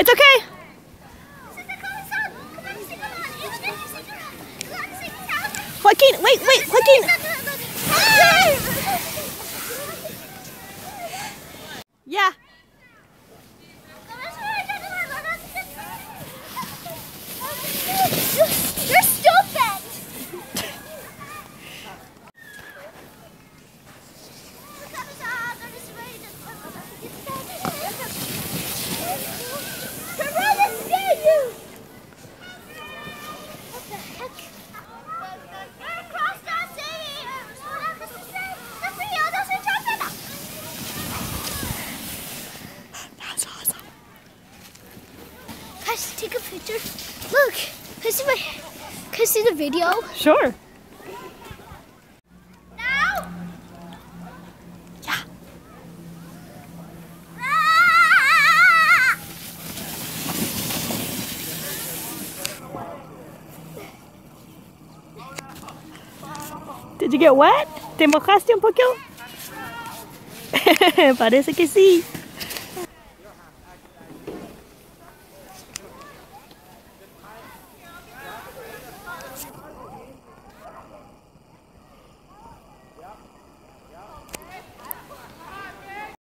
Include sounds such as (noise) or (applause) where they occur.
It's okay. Joaquín, wait, wait, Joaquín. Yeah. I take a picture? Look, can I see my, can I see the video? Sure. Now? Yeah. Did you get wet? ¿Te mojaste un poco? (laughs) Parece que sí.